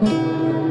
Música